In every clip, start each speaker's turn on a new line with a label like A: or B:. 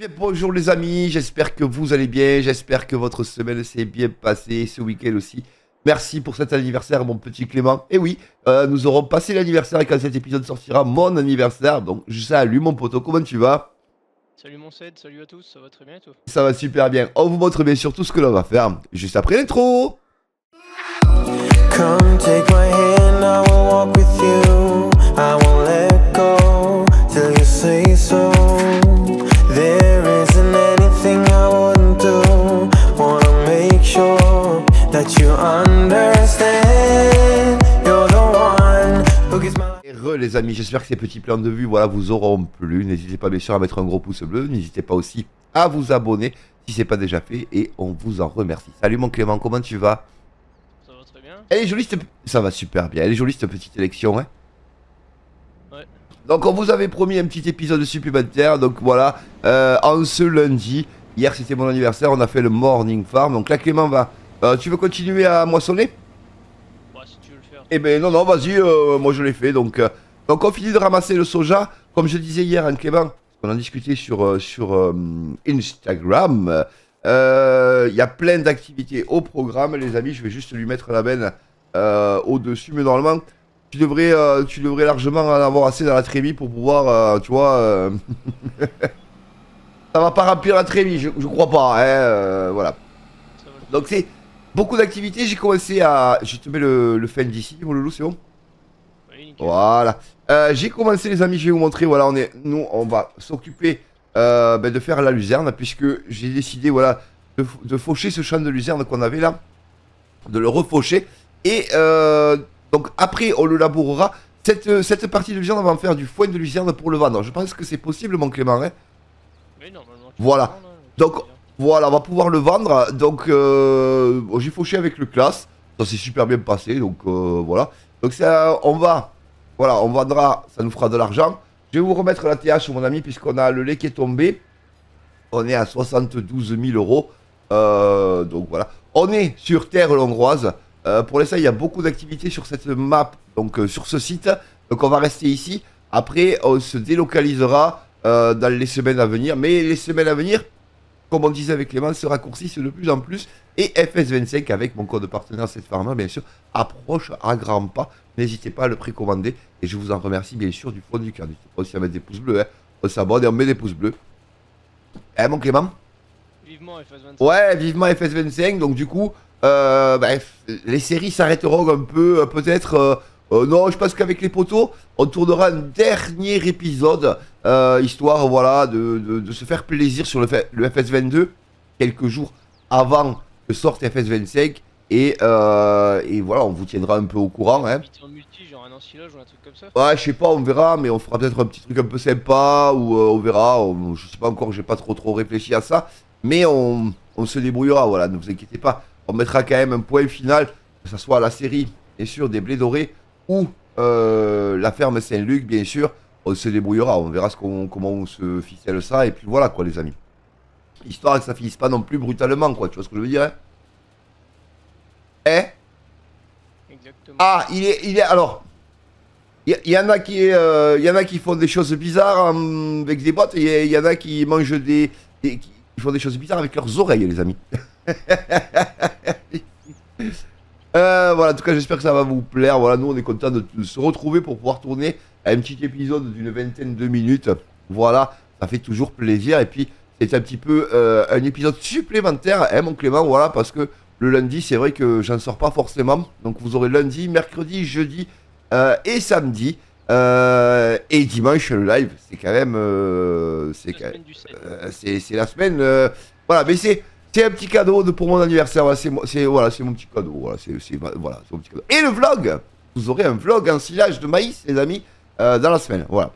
A: Bien, bonjour les amis, j'espère que vous allez bien, j'espère que votre semaine s'est bien passée, ce week-end aussi. Merci pour cet anniversaire, mon petit Clément. Et oui, euh, nous aurons passé l'anniversaire et quand cet épisode sortira, mon anniversaire. Donc, je salue mon poteau, comment tu vas?
B: Salut mon Ced, salut à tous, ça va très bien et toi?
A: Ça va super bien. On vous montre bien sûr tout ce que l'on va faire juste après l'intro.
C: Come take my hand, I will walk with you. I won't let go till you say so.
A: Les amis, j'espère que ces petits plans de vue voilà, vous auront plu. N'hésitez pas bien sûr à mettre un gros pouce bleu. N'hésitez pas aussi à vous abonner si c'est pas déjà fait. Et on vous en remercie. Salut mon Clément, comment tu vas?
B: Ça va très bien
A: Elle est jolie cette... Ça va super bien. Elle est jolie cette petite élection, hein?
B: Ouais.
A: Donc on vous avait promis un petit épisode supplémentaire. Donc voilà, euh, en ce lundi. Hier c'était mon anniversaire, on a fait le morning farm. Donc là Clément va... euh, tu veux continuer à moissonner?
B: Bah si tu veux le faire.
A: Eh ben non, non, vas-y, euh, moi je l'ai fait. Donc, euh, donc on finit de ramasser le soja. Comme je disais hier, hein, Clément, qu'on en discutait sur, euh, sur euh, Instagram. euh, Il y a plein d'activités au programme, les amis. Je vais juste lui mettre la benne euh, au-dessus. Mais normalement, tu devrais, tu devrais largement en avoir assez dans la trémie pour pouvoir, tu vois... Ça va pas remplir la trémie, je, je crois pas. Hein, voilà. Donc c'est beaucoup d'activités. J'ai commencé à... Je te mets le, le fan d'ici, mon loulou, c'est bon?
B: Oui.
A: Voilà. Euh, j'ai commencé les amis, je vais vous montrer. Voilà, on est, nous, on va s'occuper euh, ben, de faire la luzerne puisque j'ai décidé, voilà, de, faucher ce champ de luzerne qu'on avait là, de le refaucher. Et euh, donc après, on le labourera. Cette, cette partie de luzerne, on va en faire du foin de luzerne pour le vendre. Je pense que c'est possible, mon Clément. Hein
B: Oui, normalement. tu
A: Voilà.
B: hein,
A: Donc, voilà, on va pouvoir le vendre. Donc, j'ai fauché avec le classe. Ça s'est super bien passé. Donc, voilà. Donc, ça, on va. Voilà, on vendra. Ça nous fera de l'argent. Je vais vous remettre la TH, mon ami, puisqu'on a le lait qui est tombé. On est à 72 000 euros. Euh, donc, voilà. On est sur Terre Longroise. Euh, pour l'instant, il y a beaucoup d'activités sur cette map. Donc, euh, sur ce site. Donc, on va rester ici. Après, on se délocalisera euh, dans les semaines à venir. Mais les semaines à venir, comme on disait avec Clément, se raccourcissent de plus en plus. Et FS25, avec mon code partenaire cette pharma, bien sûr, approche à grands pas. N'hésitez pas à le précommander. Et je vous en remercie, bien sûr, du fond du cœur. N'hésitez pas aussi à mettre des pouces bleus. Hein. On s'abonne et on met des pouces bleus. Eh, mon Clément?
B: Vivement FS25.
A: Ouais, vivement FS25. Donc, du coup, euh, bref, les séries s'arrêteront un peu, euh, peut-être. euh, euh, non, je pense qu'avec les poteaux, on tournera un dernier épisode, histoire, voilà, de, de- de se faire plaisir sur le, le FS22, quelques jours avant que sorte FS25. Et, euh, et voilà, on vous tiendra un peu au courant. Hein.
B: En multi, genre un ou un truc comme ça.
A: Ouais, je sais pas, on verra, mais on fera peut-être un petit truc un peu sympa, ou euh, on verra, on- je sais pas encore, j'ai pas trop trop réfléchi à ça, mais on, on se débrouillera, voilà, ne vous inquiétez pas, on mettra quand même un point final, que ce soit la série, bien sûr, des blés dorés, ou euh, la ferme Saint-Luc, bien sûr, on se débrouillera, on verra ce comment on se ficelle ça, et puis voilà, quoi, les amis. Histoire que ça finisse pas non plus brutalement, quoi, tu vois ce que je veux dire, hein Eh
B: Exactement.
A: ah, il est, il est, alors, il y, y en a qui, euh, y en a qui font des choses bizarres euh, avec des bottes, et il y en a qui mangent des, des- qui font des choses bizarres avec leurs oreilles, les amis. Euh, voilà, en tout cas, j'espère que ça va vous plaire. Voilà, nous, on est content de, de se retrouver pour pouvoir tourner un petit épisode d'une vingtaine de minutes. Voilà, ça fait toujours plaisir. Et puis, c'est un petit peu euh, un épisode supplémentaire, hein, mon Clément, voilà, parce que le lundi, c'est vrai que j'en sors pas forcément. Donc, vous aurez lundi, mercredi, jeudi euh, et samedi. Euh, et dimanche, le live, c'est quand même. euh, c'est
B: La semaine du 7.
A: c'est c'est la semaine. voilà, mais c'est c'est un petit cadeau de, pour mon anniversaire. Voilà, c'est voilà, c'est mon petit cadeau. Voilà, c'est voilà, mon petit cadeau. Et le vlog, vous aurez un vlog en silage de maïs, les amis, dans la semaine. Voilà.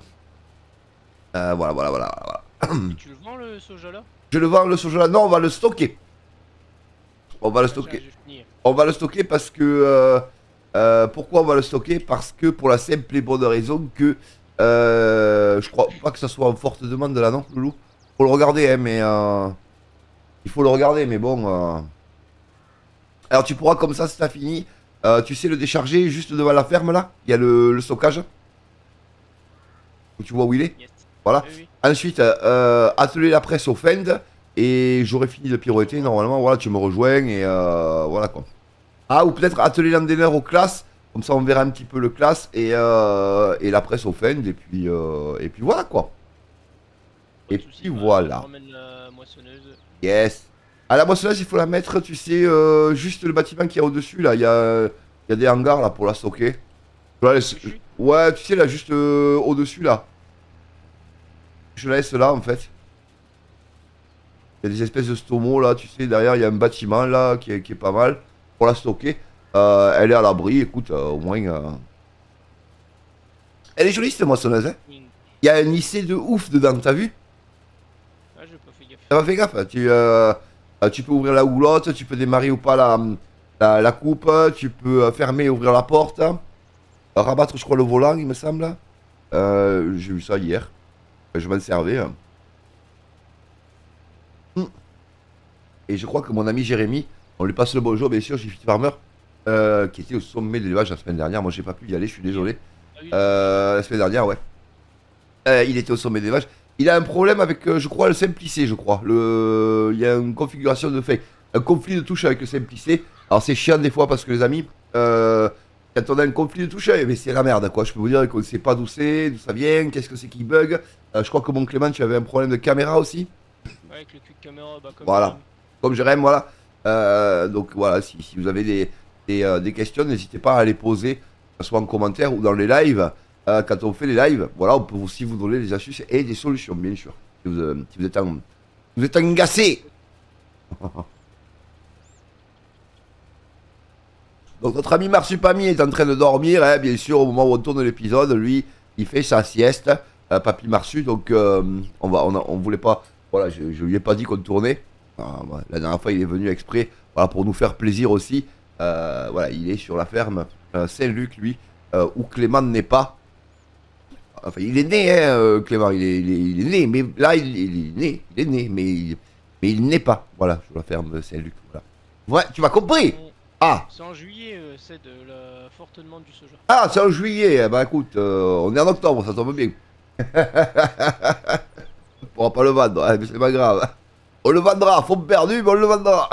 A: Voilà, voilà, voilà, voilà.
B: Et tu le vends le soja là?
A: Je le vends le soja là. Non, on va le stocker. On va le stocker. On va le stocker parce que. euh, euh, pourquoi on va le stocker? Parce que pour la simple et bonne raison que. euh, je crois pas que ça soit en forte demande là, non, Loulou? Faut le regarder, hein, mais. euh, il faut le regarder, mais bon. Alors tu pourras, comme ça, si t'as fini, tu sais le décharger juste devant la ferme là? Il y a le, le stockage? Tu vois où il est?
B: Yes.
A: Voilà.
B: Oui, oui.
A: Ensuite, atteler la presse au fend. Et j'aurai fini de pirouetter. Normalement, voilà, tu me rejoins. Et euh, voilà quoi. Ah, ou peut-être atteler l'endainer aux classes. Comme ça, on verra un petit peu le classe. Et, euh, et la presse au fend. Et puis, euh, et puis voilà quoi. Et
B: soucis,
A: puis
B: bah,
A: voilà.
B: La moissonneuse.
A: Yes. À la moissonneuse, il faut la mettre, tu sais, juste le bâtiment qui est au-dessus, là. Il y a, il y a des hangars, là, pour la stocker. La laisse- Ouais, tu sais, là, juste au-dessus, là. Je la laisse là, en fait. Il y a des espèces de stomos, là, tu sais, derrière, il y a un bâtiment, là, qui est, qui est pas mal, pour la stocker. Euh, elle est à l'abri, écoute, euh, au moins... euh, Elle est jolie, cette moissonneuse, hein. Il y a un lycée de ouf dedans, t'as vu?
B: Ah, j'ai pas fait gaffe.
A: T'as pas fait gaffe? Tu, euh, tu peux ouvrir la houlotte, tu peux démarrer ou pas la, la, la coupe, tu peux fermer et ouvrir la porte. rabattre, je crois, le volant, il me semble. J'ai vu ça hier. Je m'en servais. euh. Hmm. Et je crois que mon ami Jérémy, on lui passe le bonjour, bien sûr, Jiffy Farmer, euh, qui était au sommet de l'élevage la semaine dernière. Moi, j'ai pas pu y aller, je suis désolé. Euh, la semaine dernière, ouais. Euh, il était au sommet des vaches. Il a un problème avec, je crois, le simplicé, je crois. Le... Il y a une configuration de fait, un conflit de touche avec le simplicé. Alors c'est chiant des fois parce que les amis, quand on a un conflit de touche, eh ben, c'est la merde, quoi. Je peux vous dire qu'on ne sait pas d'où c'est, d'où ça vient, qu'est-ce que c'est qui bug. Je crois que mon Clément, tu avais un problème de caméra aussi.
B: Ouais, avec le quick caméra, bah comme
A: Voilà. Comme Jérém, voilà. Euh, donc voilà, si, si vous avez des, des, euh, des questions, n'hésitez pas à les poser, soit en commentaire ou dans les lives. Euh, quand on fait les lives, voilà, on peut aussi vous donner des astuces et des solutions, bien sûr. Si vous, si vous êtes, en, vous êtes engacé. Donc notre ami Marsupami est en train de dormir, hein, bien sûr, au moment où on tourne l'épisode, lui, il fait sa sieste, euh, Papy Marsu, donc euh, on va, on, a- on voulait pas, voilà, je, je lui ai pas dit qu'on tournait. La dernière fois, il est venu exprès, voilà, pour nous faire plaisir aussi. Euh, voilà, il est sur la ferme euh, Saint-Luc, lui, euh, où Clément n'est pas. Enfin, il est né, hein, Clément, il est, il est- il est né, mais là, il, il est né, il est né, mais il, mais il n'est pas, voilà, sur la ferme Saint-Luc. Voilà. Ouais, tu m'as compris? Ah
B: C'est en juillet, euh, c'est de la forte demande du soja.
A: Ah, c'est en juillet. Eh ben écoute, on est en octobre, ça tombe bien. on pourra pas le vendre, hein, mais c'est pas grave. On le vendra, fond perdu, mais on le vendra.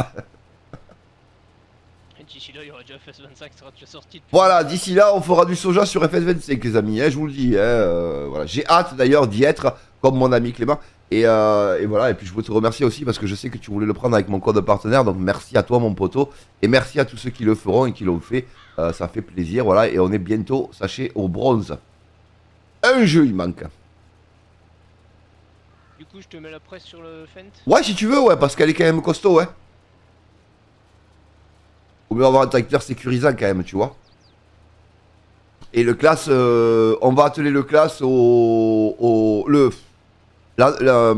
B: Et d'ici là, il y aura déjà FS25 qui sera déjà sorti. depuis-
A: Voilà, d'ici là, on fera du soja sur FS25, les amis, hein, je vous le dis. hein, euh, voilà. J'ai hâte d'ailleurs d'y être, comme mon ami Clément. Et, euh, et voilà, et puis je veux te remercier aussi parce que je sais que tu voulais le prendre avec mon code partenaire. Donc merci à toi, mon poteau. Et merci à tous ceux qui le feront et qui l'ont fait. Euh, ça fait plaisir, voilà. Et on est bientôt, sachez, au bronze. Un jeu, il manque.
B: Du coup, je te mets la presse sur le Fent.
A: Ouais, si tu veux, ouais, parce qu'elle est quand même costaud, ouais. Faut mieux avoir un tracteur sécurisant quand même, tu vois. Et le classe, euh, on va atteler le classe au. au le. la- la-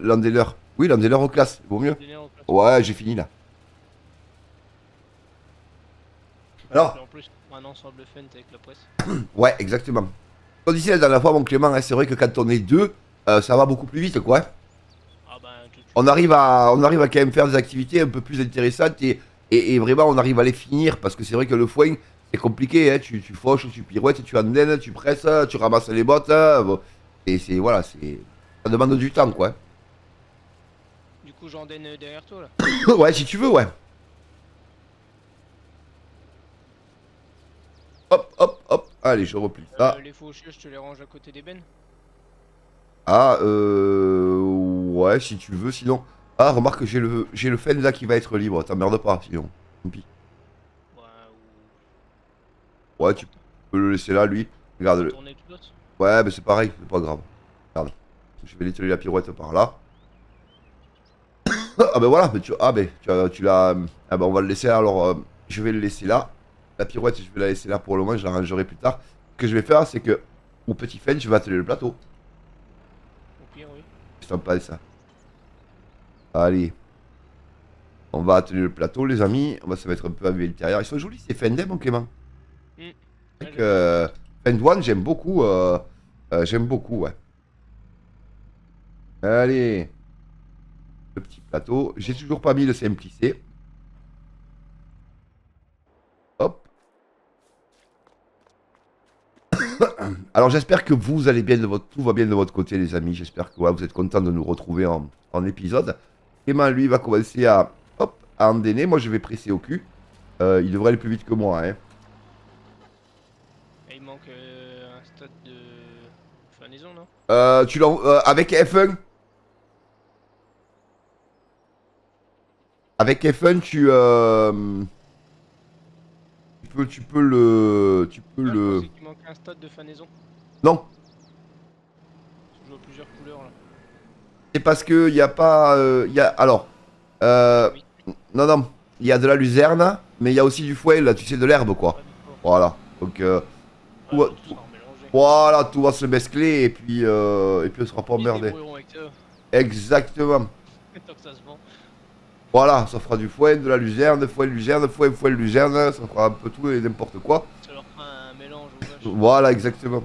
A: L'endeller. Oui, l'endeller au classe, vaut mieux. Ouais, j'ai fini là. Alors
B: En plus, un ensemble avec la presse.
A: Ouais, exactement. Comme disait la dernière fois, mon Clément, hein, c'est vrai que quand on est deux, euh, ça va beaucoup plus vite, quoi.
B: Ah
A: on arrive à on arrive à quand même faire des activités un peu plus intéressantes et, et, et vraiment on arrive à les finir parce que c'est vrai que le foin c'est compliqué hein. tu, tu fauches, tu pirouettes, tu andaines, tu presses, tu ramasses les bottes hein. Bon. et c'est voilà c'est ça demande du temps quoi
B: Du coup, j'en donne derrière toi là.
A: ouais si tu veux ouais hop hop hop allez je replie ça
B: Euh, les faucheux, je te les range à côté des bennes.
A: Ah euh ouais si tu veux sinon ah remarque j'ai le j'ai le fen là qui va être libre t'emmerdes pas sinon tant pis
B: Ouais, ou
A: Ouais, tu peux le laisser là, lui. Regarde, le...
B: tourner tout l'autre.
A: ouais, mais c'est pareil, c'est pas grave. Regarde. Je vais l'étaler la pirouette par là. ah ben voilà, mais tu, ah ben, tu, tu l'as... Ah ben on va le laisser là, alors euh, je vais le laisser là. La pirouette, je vais la laisser là pour le moment, je la rangerai plus tard. Ce que je vais faire, c'est que, au petit fen, je vais atteler le plateau.
B: Pire, oui.
A: T'en passe ça. Allez. On va atteler le plateau, les amis. On va se mettre un peu à l'intérieur. Ils sont jolis, ces Fendem, mon Clément.
B: Mm.
A: C'est vrai que euh, Fend One, j'aime beaucoup. euh, euh, j'aime beaucoup, ouais. Allez. Le petit plateau. J'ai toujours pas mis le simplicé. Hop. Alors j'espère que vous allez bien de votre, tout va bien de votre côté les amis. J'espère que vous êtes contents de nous retrouver en, en épisode. Clément lui va commencer à, hop, à endainer. Moi je vais presser au cul. Euh, il devrait aller plus vite que moi. Hein.
B: Il manque euh, un stade de fanaison, non?
A: Euh, tu euh, avec F1 Avec F1 tu euh, tu peux tu peux le tu peux
B: Ah,
A: le
B: un stade de fanaison.
A: non.
B: Je vois plusieurs couleurs là.
A: c'est parce que il y a pas euh, il y a alors euh,
B: Oui.
A: non non. Il y a de la luzerne mais il y a aussi du foie là tu sais de l'herbe quoi. Voilà. Donc euh,
B: tout
A: voilà tout va se mescler et puis euh, et puis on sera pas emmerdé. exactement.
B: Tant que ça se vend.
A: Voilà, ça fera du foin, de la luzerne, foin, luzerne, foin, foin, luzerne, ça fera un peu tout et n'importe quoi.
B: Ça leur fera un mélange.
A: Voilà, exactement.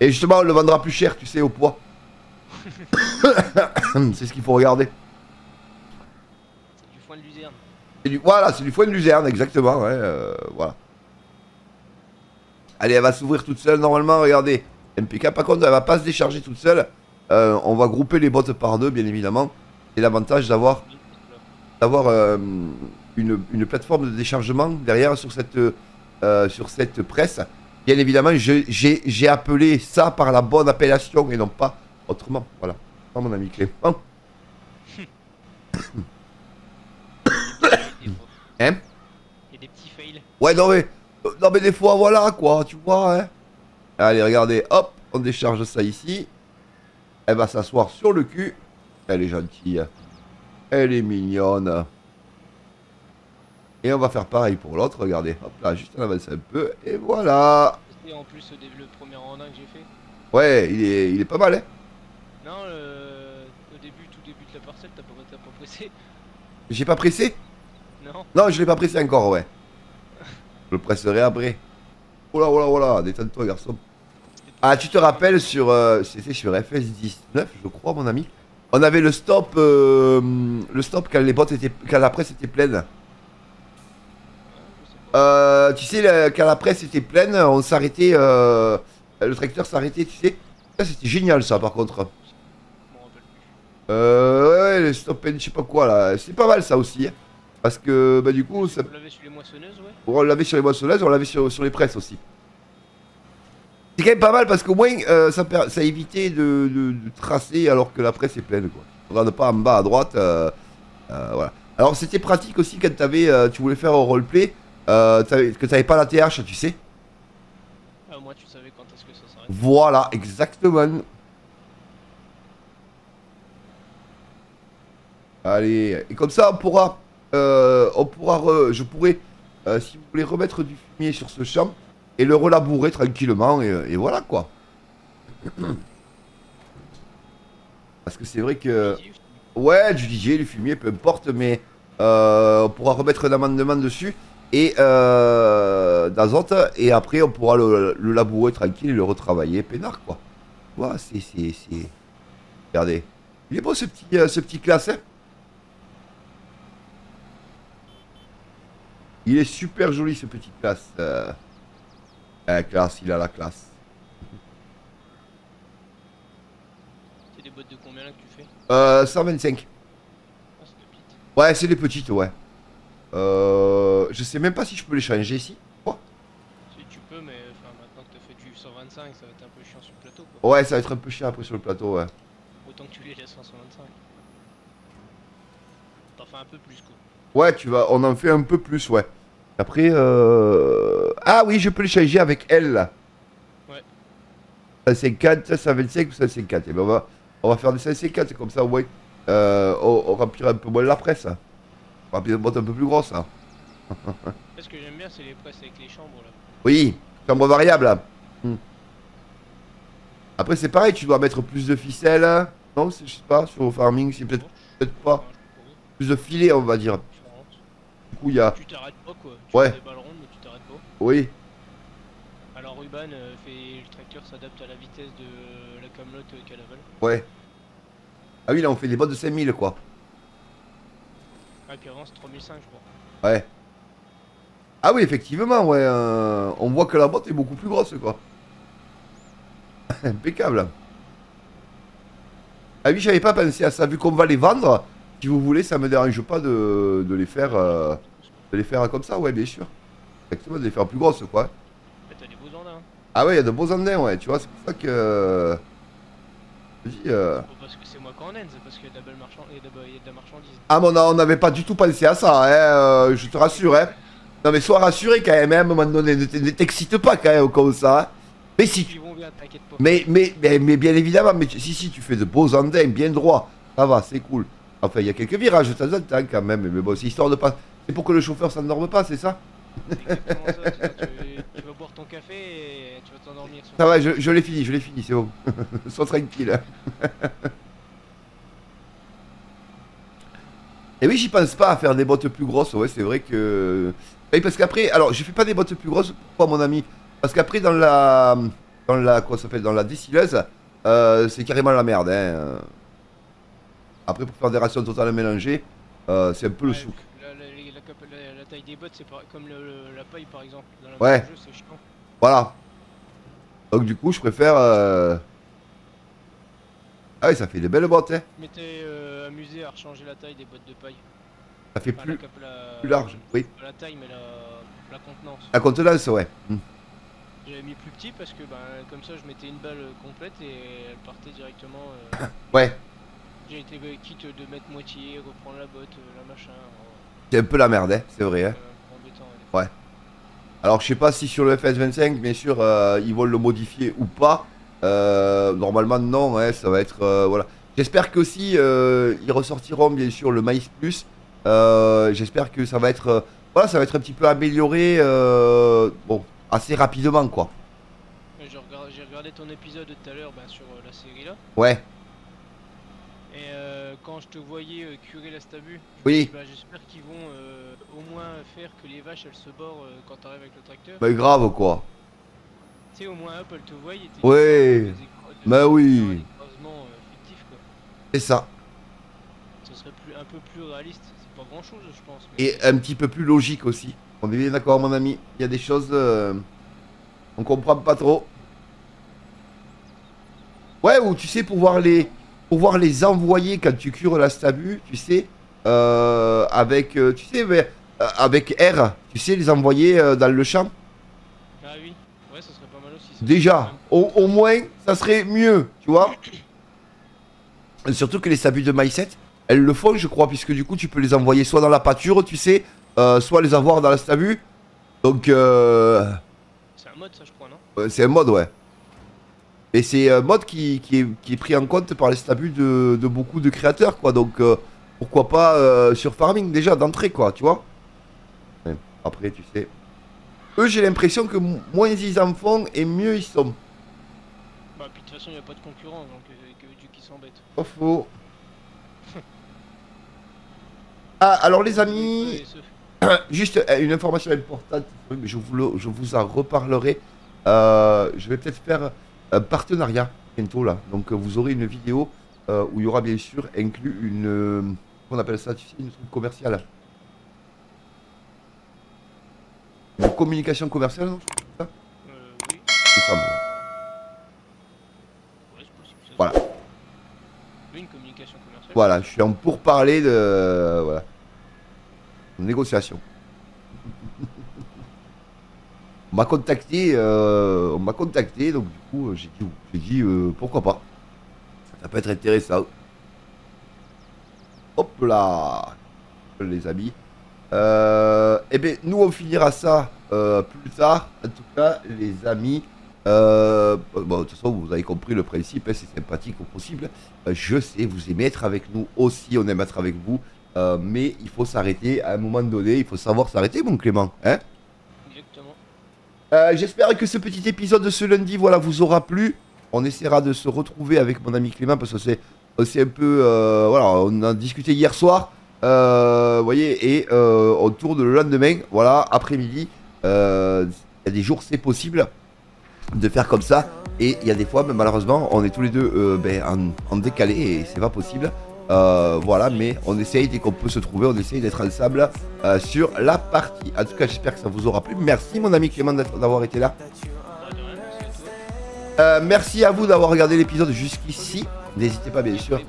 A: Et justement, on le vendra plus cher, tu sais, au poids. c'est ce qu'il faut regarder.
B: C'est du foin de luzerne.
A: Du- Voilà, c'est du foin de luzerne, exactement, ouais, euh, voilà. Allez, elle va s'ouvrir toute seule, normalement, regardez. MPK, par contre, elle va pas se décharger toute seule. Euh, on va grouper les bottes par deux, bien évidemment. C'est l'avantage d'avoir d'avoir euh, une, une plateforme de déchargement derrière sur cette, euh, sur cette presse. Bien évidemment, j'ai appelé ça par la bonne appellation et non pas autrement. Voilà. Ah, mon ami Clément. Hein?
B: Il y a des petits fails.
A: Ouais, non mais, non mais des fois, voilà quoi, tu vois. Hein. Allez, regardez, hop, on décharge ça ici. Elle va s'asseoir sur le cul. Elle est gentille. Elle est mignonne. Et on va faire pareil pour l'autre, regardez. Hop là, juste on avance un peu. Et voilà.
B: Et en plus, le, premier randin que j'ai fait.
A: Ouais, il est, il est pas mal, hein.
B: Non, le- au début, tout début de la parcelle, t'as pas, pas pressé.
A: J'ai pas pressé?
B: Non
A: Non, je l'ai pas pressé encore, ouais. Je le presserai après. Oh là, oh là, oh là, détends-toi, garçon. Ah, tu te rappelles sur. euh, C'était sur FS19, je crois, mon ami? On avait le stop. euh, le stop quand les bottes étaient. Quand la presse était pleine. Euh, tu sais, quand la presse était pleine, on s'arrêtait. euh, le tracteur s'arrêtait, tu sais. Ça, c'était génial, ça, par contre. Euh, ouais, le stop and je sais pas quoi, là. C'est pas mal, ça aussi. hein. Parce que, bah, du coup, ça,
B: Vous l'avez sur les moissonneuses, ouais?
A: On l'avait sur les moissonneuses, on l'avait sur, sur les presses aussi. C'est quand même pas mal parce qu'au moins euh, ça, évitait de, de- de tracer alors que la presse est pleine. Quoi. On regarde pas en bas à droite. euh, euh, voilà. Alors c'était pratique aussi quand avais, tu voulais faire un roleplay, t'avais- que tu n'avais pas la TH, tu sais.
B: Ah, moi, tu savais quand est-ce que ça s'arrête.
A: Voilà, exactement. Allez, et comme ça on pourra, on pourra, re- je pourrais, si vous voulez remettre du fumier sur ce champ et le relabourer tranquillement et, et voilà quoi. Parce que c'est vrai que, ouais, du DJ, du fumier, peu importe, mais euh, on pourra remettre un amendement dessus et euh, d'azote et après on pourra le, le labourer tranquille et le retravailler peinard quoi. Voilà, c'est. Regardez, il est beau ce petit, euh, ce petit classe. Hein il est super joli ce petit classe. Euh... euh, classe, il a la classe.
B: C'est des bottes de combien là que tu fais
A: Euh, 125.
B: Ah, c'est.
A: Ouais, c'est les petites, ouais. Euh, je sais même pas si je peux les changer ici. Quoi
B: Si tu peux, mais enfin, maintenant que t'as fait du 125, ça va être un peu chiant sur le plateau, quoi.
A: Ouais, ça va être un peu chiant après sur le plateau, ouais.
B: Autant que tu les laisses en 125. T'en fais un peu plus, quoi.
A: Ouais, tu vas, on en fait un peu plus, ouais. Après, euh... Ah oui, je peux les changer avec elle, là.
B: Ouais.
A: 150, 125 ou 150. Et ben on va, on va faire des 150, comme ça, ouais. Euh, on, on remplira un peu moins la presse. hein. On va remplir une boîte un peu plus grosse, hein.
B: Ce que j'aime bien, c'est les presses avec les chambres, là.
A: Oui, chambre variable. Hmm. Après, c'est pareil, tu dois mettre plus de ficelles. hein. Non, c'est- je sais pas, sur le farming, c'est peut-être peut-être pas. Plus de filets, on va dire.
B: Différente.
A: Du coup, il y a.
B: Tu t'arrêtes pas, quoi. Tu
A: Ouais.
B: fais des balles rondes, mais tu t'arrêtes pas.
A: Oui,
B: Alors, Ruban euh, fait le tracteur s'adapte à la vitesse de la camelote euh, qu'elle avale.
A: ouais. Ah oui, là, on fait des bottes de 5000, quoi.
B: Ah, et puis avant, c'est 3005, je crois.
A: Ouais. Ah oui, effectivement, ouais. euh, on voit que la boîte est beaucoup plus grosse, quoi. Impeccable. Ah oui, j'avais pas pensé à ça. Vu qu'on va les vendre, si vous voulez, ça me dérange pas de, de les faire euh, de les faire comme ça, ouais, bien sûr. Exactement, de les faire plus grosses, quoi.
B: Bah, T'as des beaux andins.
A: Ah ouais, il y a de beaux andins, ouais, tu vois, c'est pour ça que... Je dis, euh,
B: Pas parce que c'est moi qui en aime, c'est parce qu'il y a de la marchand- y y a de marchandise.
A: Ah mais on n'avait pas du tout pensé à ça, hein, euh, je te rassure, hein. Non mais sois rassuré quand même, hein, à un moment donné, ne t'excite pas quand même comme ça. hein. Mais si tu...
B: Bien, pas.
A: Mais, mais, mais, mais bien évidemment, mais si, si, tu fais de beaux andins, bien droits, ça va, c'est cool. Enfin, il y a quelques virages de temps en temps quand même, mais bon, c'est histoire de pas... C'est pour que le chauffeur s'endorme pas, c'est ça
B: C'est exactement ça. tu, vois, tu- tu vas boire ton café et tu vas t'endormir
A: Ça va, je, je l'ai fini, je l'ai fini, c'est bon. Sois tranquille. Et oui, j'y pense pas à faire des bottes plus grosses, ouais, c'est vrai que... Oui, parce qu'après, alors, je fais pas des bottes plus grosses, pourquoi mon ami? Parce qu'après, dans la... Dans la... Quoi ça s'appelle Dans la décileuse, euh, c'est carrément la merde, hein. Après, pour faire des rations totalement mélangées, euh, c'est un peu le souk.
B: La, taille des bottes, c'est comme le- la paille par exemple. Dans la
A: Ouais.
B: jeu.
A: Voilà. Donc du coup, je préfère... euh, Ah oui, ça fait des belles bottes, hein.
B: Je m'étais euh, amusé à rechanger la taille des bottes de paille.
A: Ça fait
B: Enfin,
A: plus, plus large, oui.
B: Pas la taille, mais la, la contenance.
A: La contenance, ouais. Hmm.
B: J'avais mis plus petit parce que ben, comme ça je mettais une balle euh, complète et elle partait directement. euh,
A: Ouais,
B: J'ai été euh, quitte de mettre moitié, reprendre la botte, euh, la machin. euh,
A: c'est un peu la merde, hein, c'est vrai. Hein.
B: ouais.
A: Alors, je sais pas si sur le FS25, bien sûr, euh, ils vont le modifier ou pas. Euh, normalement, non, ouais, ça va être. euh, voilà. J'espère qu'aussi, euh, ils ressortiront, bien sûr, le Maïs Plus. J'espère que ça va être. voilà, ça va être un petit peu amélioré. bon, assez rapidement, quoi.
B: J'ai regardé, ton épisode de tout à l'heure ben, sur la série là.
A: Ouais,
B: Et euh, quand je te voyais euh, curer la stabu,
A: oui,
B: bah, j'espère qu'ils vont euh, au moins faire que les vaches elles se borent quand t'arrives avec le tracteur.
A: mais grave, quoi.
B: Tu sais, au moins hop, elles te voient. et
A: Ouais. Bah oui. C'est ça.
B: Ce serait plus, un peu plus réaliste. C'est pas grand chose, je pense. mais-
A: Et un petit peu plus logique aussi. On est bien d'accord, mon ami. Il y a des choses. on comprend pas trop. Ouais, ou tu sais, pouvoir les, pouvoir les envoyer quand tu cures la stabu, tu sais, euh, avec, euh, tu sais, mais, euh, avec R, tu sais, les envoyer euh, dans le champ.
B: Ah oui, ouais, ça serait pas mal aussi. ça.
A: Déjà, au, au moins, ça serait mieux, tu vois. Et Surtout que les stabus de MySet, elles le font, je crois, puisque du coup, tu peux les envoyer soit dans la pâture, tu sais, soit les avoir dans la stabu. Donc, euh,
B: C'est un mode, ça, je crois, non?
A: c'est un mode, ouais. Et c'est un mode qui, qui est, qui est pris en compte par les stabus de, de beaucoup de créateurs, quoi. Donc, euh, pourquoi pas euh, sur Farming, déjà, d'entrée, quoi, tu vois. Ouais, Après, tu sais. Eux, j'ai l'impression que mo- moins ils en font et mieux ils sont.
B: Bah, puis de toute façon, il a pas de concurrent, donc euh, que Dieu qui s'embête.
A: Pas faux. Ah, alors les amis, juste euh, une information importante, mais je vous, le- je vous en reparlerai. Euh, je vais peut-être faire un partenariat bientôt là. Donc euh, vous aurez une vidéo euh, où il y aura bien sûr inclus une... euh, on appelle ça, tu sais, une truc commerciale. Une communication commerciale, non
B: Euh, oui,
A: C'est ça, moi.
B: ouais, c'est possible. ça.
A: Voilà.
B: Oui, une communication commerciale.
A: Voilà, je suis en pourparler de... Voilà. Négociation. On m'a contacté, euh, on m'a contacté, donc du coup, euh, j'ai dit, j'ai dit euh, pourquoi pas. Ça peut être intéressant. Hop là, les amis. Euh, eh bien, nous, on finira ça plus tard. En tout cas, les amis. Bon, de toute façon, vous avez compris le principe, hein, c'est sympathique au possible. Je sais, vous aimez être avec nous aussi, on aime être avec vous. Mais il faut s'arrêter à un moment donné, il faut savoir s'arrêter, mon Clément. Hein? Euh, J'espère que ce petit épisode de ce lundi voilà, vous aura plu. On essaiera de se retrouver avec mon ami Clément parce que c'est un peu. euh, voilà, on a discuté hier soir. euh, vous voyez, et on tourne le lendemain, voilà, après-midi. Il y a des jours, c'est possible de faire comme ça. Et il y a des fois, mais malheureusement, on est tous les deux ben, en, en décalé et c'est pas possible. Euh, voilà, mais on essaye dès qu'on peut se trouver, on essaye d'être ensemble euh, sur la partie. En tout cas, j'espère que ça vous aura plu. Merci, mon ami Clément, d'avoir été là. Euh, merci à vous d'avoir regardé l'épisode jusqu'ici. N'hésitez pas, bien sûr.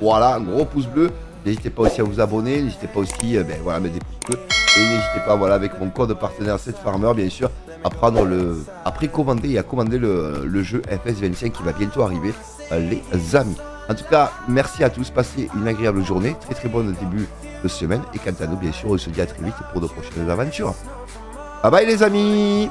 A: Voilà, un gros pouce bleu. N'hésitez pas aussi à vous abonner. N'hésitez pas aussi ben, voilà, à mettre des pouces bleus. Et n'hésitez pas, voilà, avec mon code partenaire 7 Farmer, bien sûr, à prendre le. à précommander et à commander le, jeu FS25 qui va bientôt arriver, les amis. En tout cas, merci à tous. Passez une agréable journée. Très très bon début de semaine. Et quant à nous, bien sûr, on se dit à très vite pour de prochaines aventures. Bye bye les amis